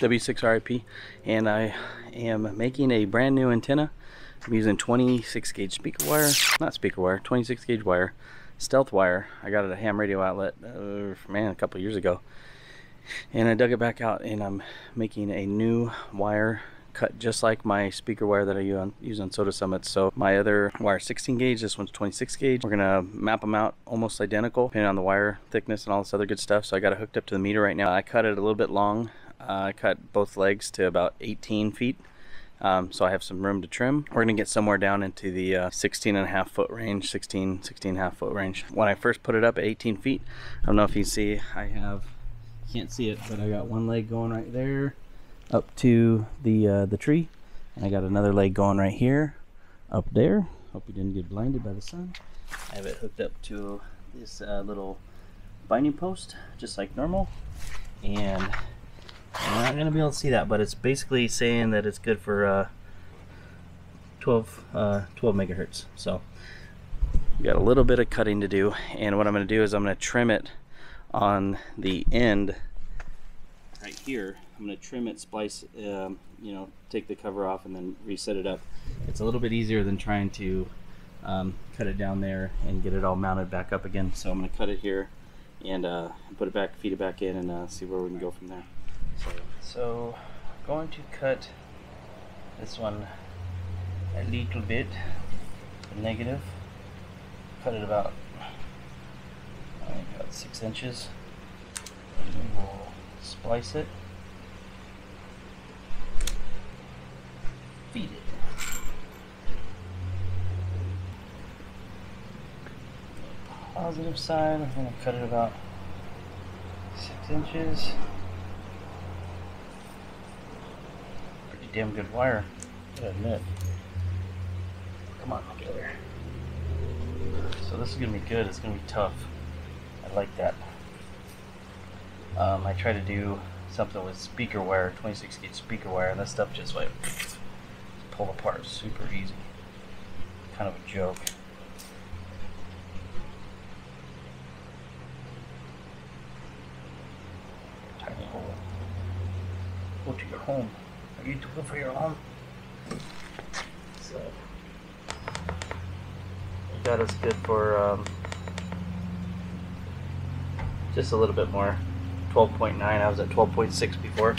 W6RIP and I am making a brand new antenna. I'm using 26 gauge speaker wire, not speaker wire, 26 gauge wire, stealth wire. I got it at a ham radio outlet, uh, man, a couple years ago. And I dug it back out and I'm making a new wire cut just like my speaker wire that I use on, SOTA Summit. So my other wire 16 gauge, this one's 26 gauge. We're gonna map them out almost identical depending on the wire thickness and all this other good stuff. So I got it hooked up to the meter right now. I cut it a little bit long. I cut both legs to about 18 feet. Um, so I have some room to trim. We're gonna get somewhere down into the uh, 16 and a half foot range, 16, 16 and a half foot range. When I first put it up at 18 feet, I don't know if you see, I have, can't see it, but I got one leg going right there up to the uh, the tree and I got another leg going right here up there hope you didn't get blinded by the sun I have it hooked up to this uh, little binding post just like normal and I'm not gonna be able to see that but it's basically saying that it's good for uh, 12 uh, 12 megahertz so we got a little bit of cutting to do and what I'm gonna do is I'm gonna trim it on the end right here I'm to trim it, splice, um, you know, take the cover off and then reset it up. It's a little bit easier than trying to um, cut it down there and get it all mounted back up again. So I'm to cut it here and uh, put it back, feed it back in and uh, see where we can go from there. So, so going to cut this one a little bit, negative. Cut it about, I think about six inches. And we'll splice it. feed it. Positive side, I'm going to cut it about six inches. Damn good wire, I admit. Come on, get there. So this is going to be good, it's going to be tough. I like that. Um, I try to do something with speaker wire, 26 gauge speaker wire, and this stuff just like pull apart super easy. Kind of a joke. Tiny hole. Go to your home. You doing for your home? So that is good for um, just a little bit more. 12.9. I was at 12.6 before,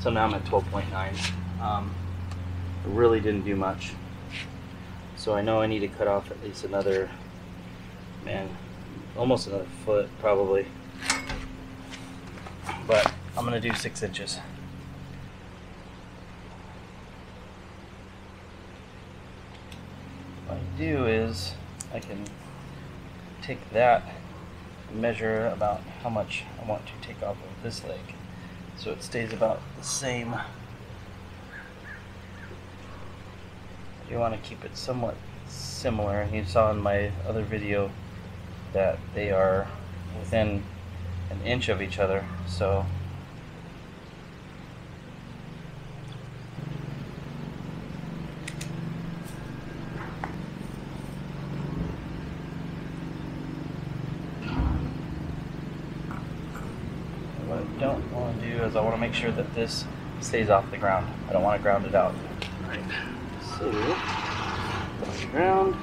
so now I'm at 12.9. Um, really didn't do much. So I know I need to cut off at least another, man, almost another foot probably. But I'm gonna do six inches. What I do is I can take that measure about how much I want to take off of this leg so it stays about the same you want to keep it somewhat similar. You saw in my other video that they are within an inch of each other, so what I don't want to do is I want to make sure that this stays off the ground. I don't want to ground it out. Right ground.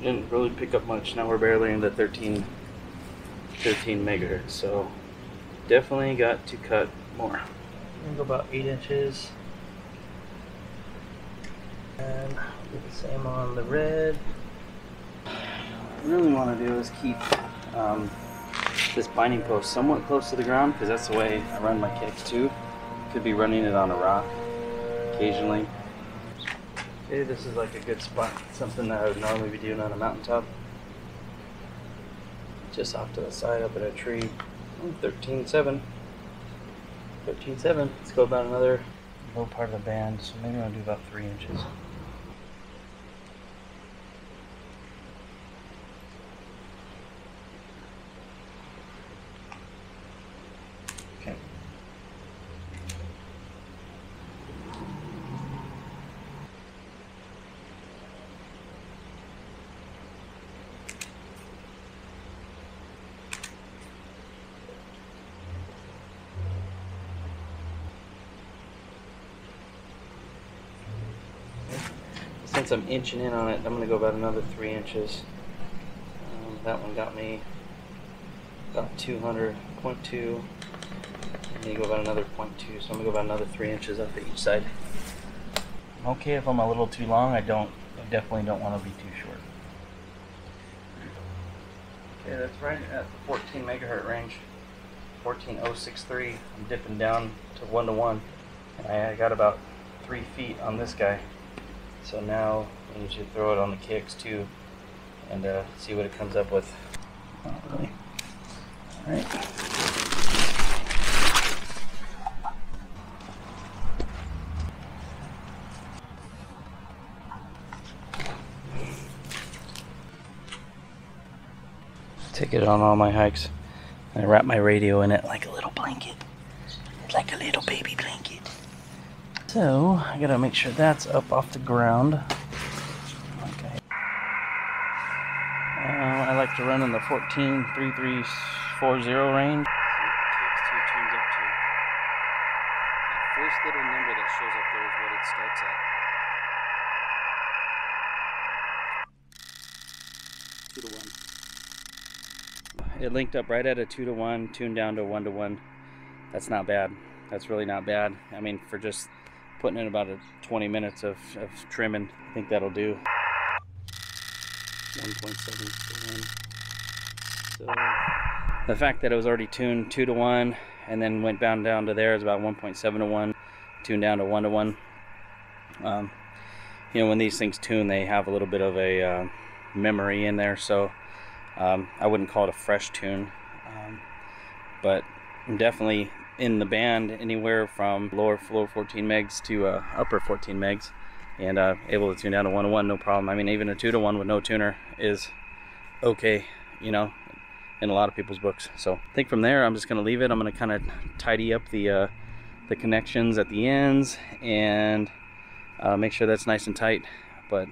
Didn't really pick up much. Now we're barely in the 13, 13 megahertz. So definitely got to cut more. go about eight inches. And do the same on the red. What I really want to do is keep um, this binding post somewhat close to the ground because that's the way I run my KX2. Could be running it on a rock occasionally. Okay, this is like a good spot, something that I would normally be doing on a mountaintop. Just off to the side up in a tree. 13.7. 13.7. Let's go about another low part of the band, so maybe I'll do about 3 inches. Since I'm inching in on it, I'm gonna go about another three inches. Um, that one got me about 200.2. And you go about another 0.2, so I'm gonna go about another three inches up at each side. Okay if I'm a little too long. I don't. I definitely don't want to be too short. Okay, that's right at the 14 megahertz range. 14063. I'm dipping down to one to one. I got about three feet on this guy. So now we need to throw it on the KX2 and uh, see what it comes up with. Not really. All right. Take it on all my hikes. I wrap my radio in it like a little blanket. Like a little baby blanket. So, I gotta make sure that's up off the ground. Okay. Uh, I like to run in the 143340 range. KX2 tunes up to. That first little number that shows up there is what it starts at. Two to one it linked up right at a two to one, tuned down to one to one. That's not bad. That's really not bad. I mean, for just putting in about a 20 minutes of, of trimming, I think that'll do. 1.7 So the fact that it was already tuned two to one and then went down down to there is about 1.7 to one, tuned down to one to one. Um, you know, when these things tune, they have a little bit of a uh, memory in there, so. Um, I wouldn't call it a fresh tune, um, but I'm definitely in the band anywhere from lower floor 14 megs to uh, upper 14 megs, and uh, able to tune down to one to one, no problem. I mean, even a two to one with no tuner is okay, you know, in a lot of people's books. So I think from there, I'm just gonna leave it. I'm gonna kind of tidy up the uh, the connections at the ends and uh, make sure that's nice and tight. But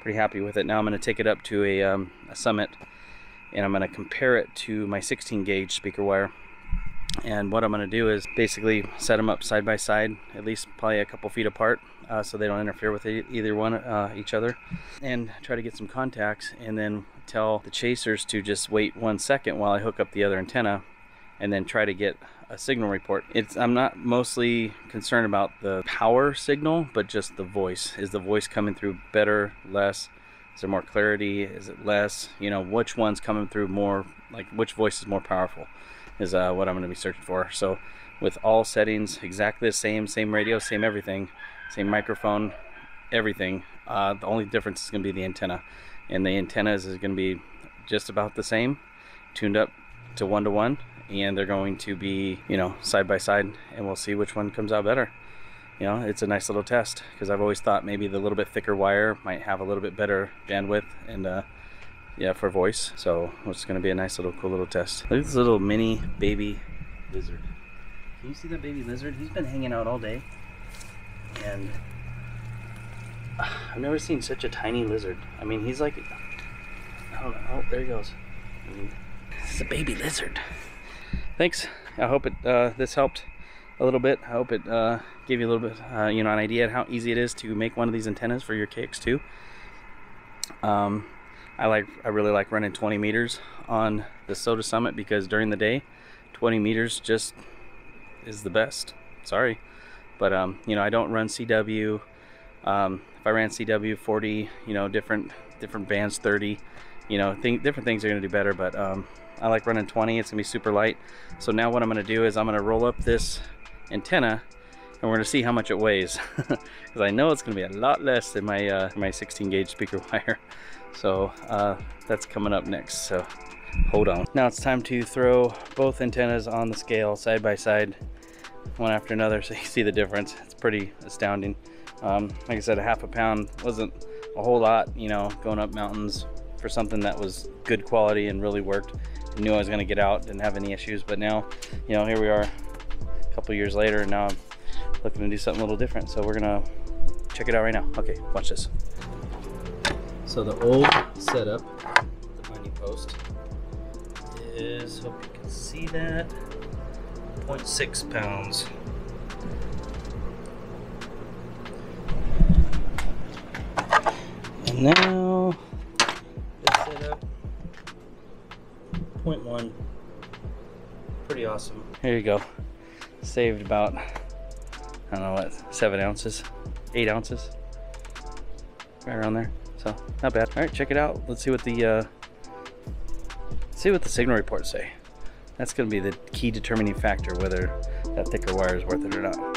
pretty happy with it. Now I'm gonna take it up to a, um, a summit and I'm going to compare it to my 16 gauge speaker wire and what I'm going to do is basically set them up side by side at least probably a couple feet apart uh, so they don't interfere with either one uh, each other and try to get some contacts and then tell the chasers to just wait one second while I hook up the other antenna and then try to get a signal report. It's I'm not mostly concerned about the power signal but just the voice. Is the voice coming through better, less? Is there more clarity? Is it less? You know, which one's coming through more, like which voice is more powerful is uh, what I'm going to be searching for. So with all settings exactly the same, same radio, same everything, same microphone, everything. Uh, the only difference is going to be the antenna. And the antennas is going to be just about the same, tuned up to one to one. And they're going to be, you know, side by side, and we'll see which one comes out better you know, it's a nice little test because I've always thought maybe the little bit thicker wire might have a little bit better bandwidth and uh, yeah, for voice. So it's to be a nice little cool little test. Look at this little mini baby lizard. Can you see that baby lizard? He's been hanging out all day and I've never seen such a tiny lizard. I mean, he's like, know. Oh, there he goes. I mean, this is a baby lizard. Thanks. I hope it uh, this helped a little bit. I hope it uh, gave you a little bit, uh, you know, an idea of how easy it is to make one of these antennas for your KX2. Um, I like, I really like running 20 meters on the SOTA Summit because during the day, 20 meters just is the best. Sorry, but um, you know, I don't run CW. Um, if I ran CW 40, you know, different different bands 30, you know, think different things are gonna do better. But um, I like running 20. It's gonna be super light. So now what I'm gonna do is I'm gonna roll up this antenna and we're gonna see how much it weighs because I know it's gonna be a lot less than my uh, my 16 gauge speaker wire. So uh, that's coming up next so hold on. Now it's time to throw both antennas on the scale side by side one after another so you see the difference. It's pretty astounding. Um, like I said a half a pound wasn't a whole lot you know going up mountains for something that was good quality and really worked. I knew I was gonna get out didn't have any issues but now you know here we are a couple years later and now I'm looking to do something a little different. So we're gonna check it out right now. Okay, watch this. So the old setup, the binding post, is, hope you can see that, 0.6 pounds. And now, this setup, 0.1, pretty awesome. Here you go. Saved about, I don't know what, seven ounces, eight ounces, right around there. So not bad. All right, check it out. Let's see what the uh, see what the signal reports say. That's going to be the key determining factor whether that thicker wire is worth it or not.